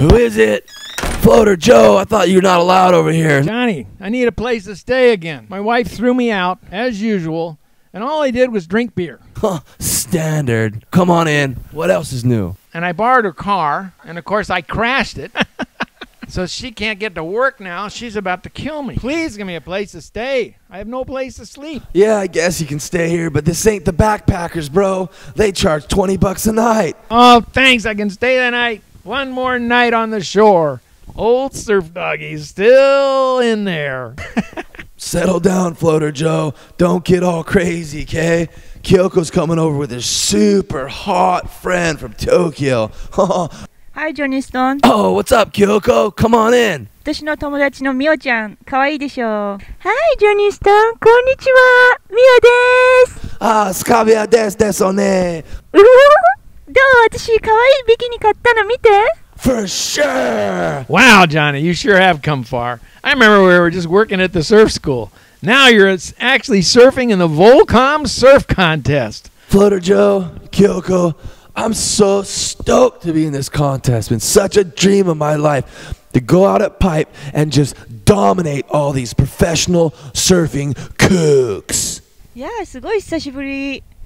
Who is it? Floater Joe, I thought you were not allowed over here. Johnny, I need a place to stay again. My wife threw me out, as usual, and all I did was drink beer. Huh, standard. Come on in. What else is new? And I borrowed her car, and of course I crashed it. so she can't get to work now. She's about to kill me. Please give me a place to stay. I have no place to sleep. Yeah, I guess you can stay here, but this ain't the backpackers, bro. They charge 20 bucks a night. Oh, thanks. I can stay the night. One more night on the shore. Old surf doggy's still in there. Settle down, Floater Joe. Don't get all crazy, okay? Kyoko's coming over with his super hot friend from Tokyo. Hi, Johnny Stone. Oh, what's up, Kyoko? Come on in. 私の友達のミオちゃん、かわいいでしょう。Hi, Johnny Stone. こんにちは。ミオです。あ、スカビアですですよね。どう私可愛いビキニ買ったの見て For sure! Wow, Johnny, you sure have come far. I remember we were just working at the surf school. Now you're actually surfing in the Volcom Surf Contest. Floater Joe, Kyoko, I'm so stoked to be in this contest. It's been such a dream of my life to go out at Pipe and just dominate all these professional surfing kooks. Yeah, すごい久しぶり。